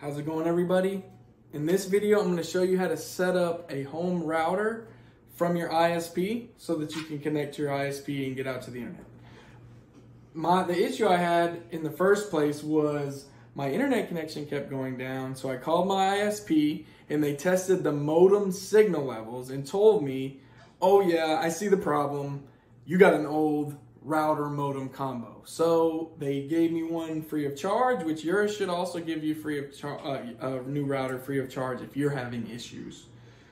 How's it going everybody? In this video, I'm going to show you how to set up a home router from your ISP so that you can connect to your ISP and get out to the internet. My, the issue I had in the first place was my internet connection kept going down, so I called my ISP and they tested the modem signal levels and told me, oh yeah, I see the problem. You got an old router modem combo. So they gave me one free of charge, which yours should also give you free of charge, uh, a new router free of charge if you're having issues.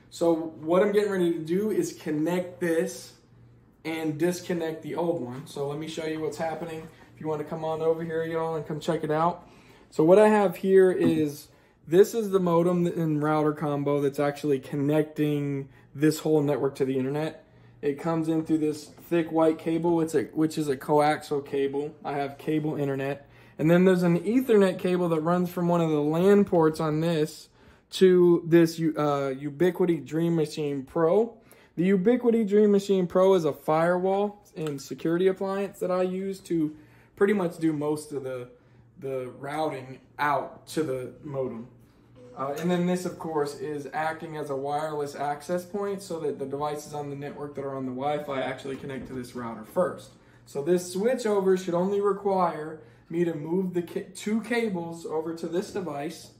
So what I'm getting ready to do is connect this and disconnect the old one. So let me show you what's happening. If you want to come on over here, y'all, and come check it out. So what I have here is, this is the modem and router combo that's actually connecting this whole network to the internet. It comes in through this thick white cable, it's a, which is a coaxial cable. I have cable internet. And then there's an ethernet cable that runs from one of the LAN ports on this to this uh, Ubiquiti Dream Machine Pro. The Ubiquiti Dream Machine Pro is a firewall and security appliance that I use to pretty much do most of the, the routing out to the modem. Uh, and then this, of course, is acting as a wireless access point so that the devices on the network that are on the Wi-Fi actually connect to this router first. So this switch over should only require me to move the ca two cables over to this device,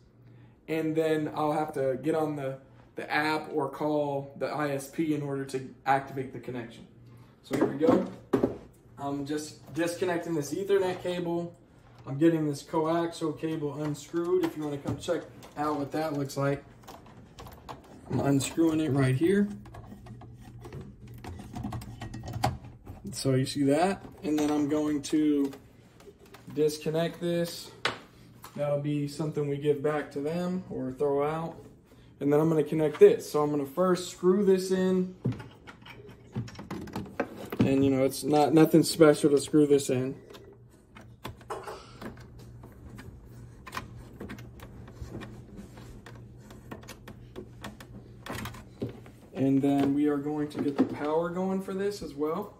and then I'll have to get on the, the app or call the ISP in order to activate the connection. So here we go. I'm just disconnecting this Ethernet cable. I'm getting this coaxial cable unscrewed if you want to come check out what that looks like. I'm unscrewing it right here. So you see that? And then I'm going to disconnect this. That'll be something we give back to them or throw out. And then I'm gonna connect this. So I'm gonna first screw this in. And you know, it's not nothing special to screw this in. And then we are going to get the power going for this as well.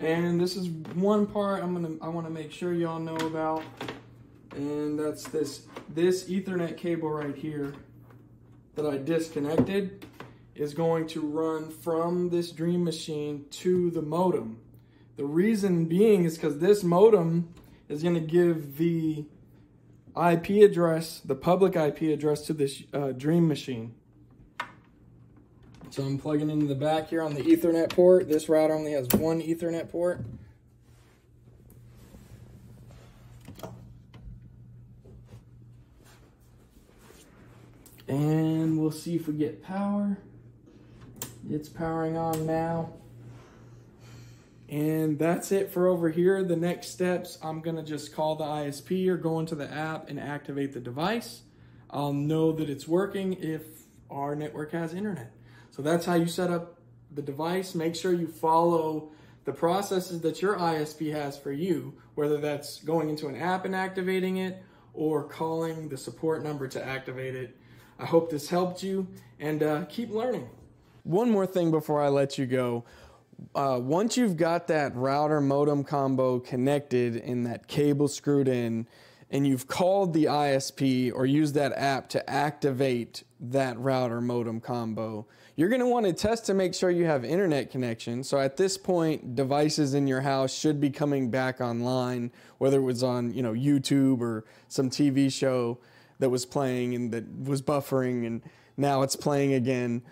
And this is one part I'm gonna I want to make sure y'all know about, and that's this this Ethernet cable right here that I disconnected is going to run from this Dream Machine to the modem. The reason being is because this modem is going to give the IP address, the public IP address to this uh, Dream Machine. So I'm plugging into the back here on the Ethernet port. This router only has one Ethernet port. And we'll see if we get power. It's powering on now. And that's it for over here. The next steps, I'm gonna just call the ISP or go into the app and activate the device. I'll know that it's working if our network has internet. So that's how you set up the device. Make sure you follow the processes that your ISP has for you, whether that's going into an app and activating it or calling the support number to activate it. I hope this helped you and uh, keep learning. One more thing before I let you go. Uh, once you've got that router modem combo connected and that cable screwed in, and you've called the ISP or used that app to activate that router modem combo, you're going to want to test to make sure you have internet connection. So at this point, devices in your house should be coming back online, whether it was on you know YouTube or some TV show that was playing and that was buffering and now it's playing again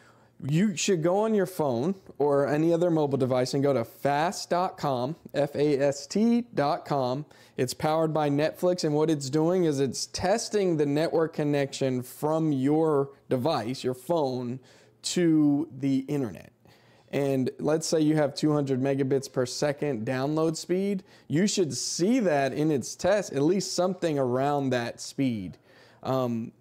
you should go on your phone or any other mobile device and go to fast.com, F A S T.com. It's powered by Netflix, and what it's doing is it's testing the network connection from your device, your phone, to the internet. And let's say you have 200 megabits per second download speed, you should see that in its test, at least something around that speed. Um,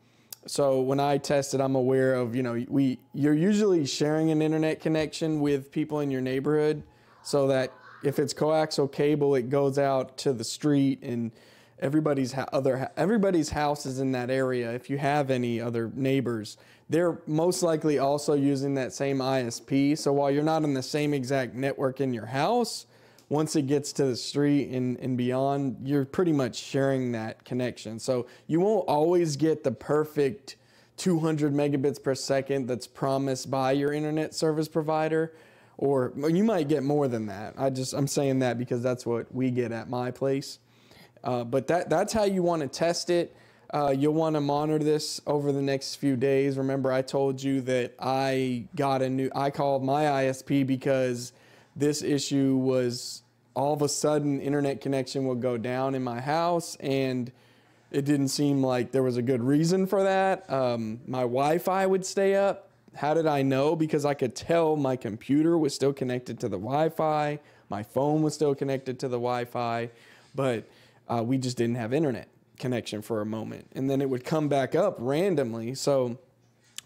so when I test it, I'm aware of, you know, we you're usually sharing an internet connection with people in your neighborhood so that if it's coaxial cable, it goes out to the street and everybody's other everybody's house is in that area. If you have any other neighbors, they're most likely also using that same ISP. So while you're not on the same exact network in your house, once it gets to the street and, and beyond, you're pretty much sharing that connection. So you won't always get the perfect 200 megabits per second that's promised by your internet service provider or you might get more than that. I just I'm saying that because that's what we get at my place. Uh, but that that's how you want to test it. Uh, you'll want to monitor this over the next few days. Remember, I told you that I got a new. I called my ISP because this issue was all of a sudden internet connection would go down in my house and it didn't seem like there was a good reason for that. Um, my Wi-Fi would stay up. How did I know? Because I could tell my computer was still connected to the Wi-Fi, my phone was still connected to the Wi-Fi, but uh, we just didn't have internet connection for a moment, and then it would come back up randomly. So,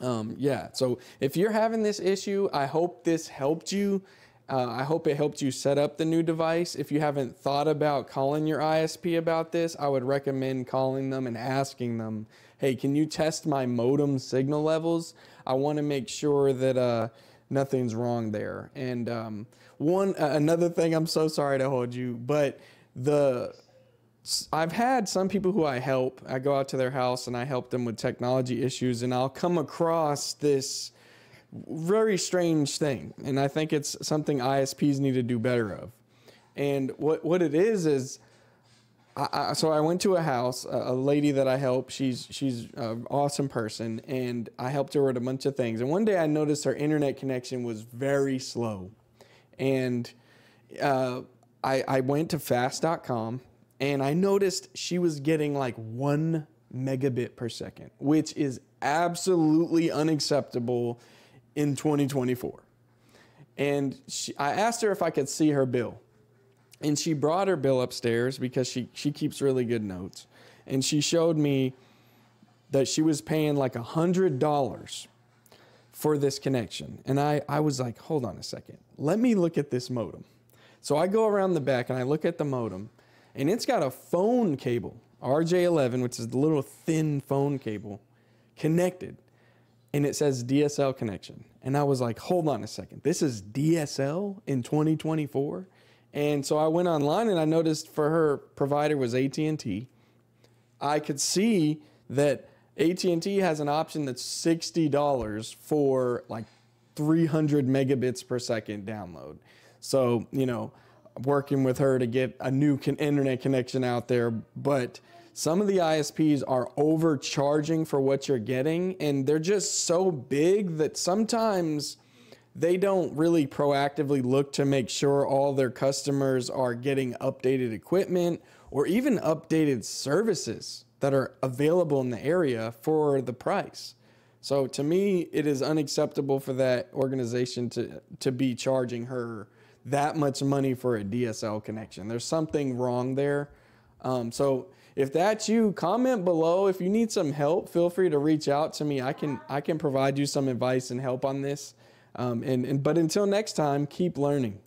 um, yeah. So if you're having this issue, I hope this helped you. Uh, I hope it helped you set up the new device. If you haven't thought about calling your ISP about this, I would recommend calling them and asking them, hey, can you test my modem signal levels? I want to make sure that uh, nothing's wrong there. And um, one, uh, another thing, I'm so sorry to hold you, but the I've had some people who I help. I go out to their house and I help them with technology issues, and I'll come across this very strange thing. And I think it's something ISPs need to do better of. And what, what it is is, I, I, so I went to a house, a, a, lady that I help. She's she's an awesome person, and I helped her with a bunch of things. And one day I noticed her internet connection was very slow, and uh, I I went to fast.com and I noticed she was getting like one megabit per second, which is absolutely unacceptable in 2024. And she, I asked her if I could see her bill. And she brought her bill upstairs because she, she keeps really good notes. And she showed me that she was paying like a $100 for this connection. And I, I was like, hold on a second. Let me look at this modem. So I go around the back and I look at the modem, and it's got a phone cable, RJ11, which is the little thin phone cable, connected and it says DSL connection. And I was like, hold on a second. This is DSL in 2024? And so I went online and I noticed for her provider was AT&T. I could see that AT&T has an option that's $60 for like 300 megabits per second download. So, you know, working with her to get a new internet connection out there, but some of the ISPs are overcharging for what you're getting, and they're just so big that sometimes they don't really proactively look to make sure all their customers are getting updated equipment or even updated services that are available in the area for the price. So to me, it is unacceptable for that organization to, to be charging her that much money for a DSL connection. There's something wrong there. Um, so if that's you, comment below. If you need some help, feel free to reach out to me. I can I can provide you some advice and help on this. Um, and, and but until next time, keep learning.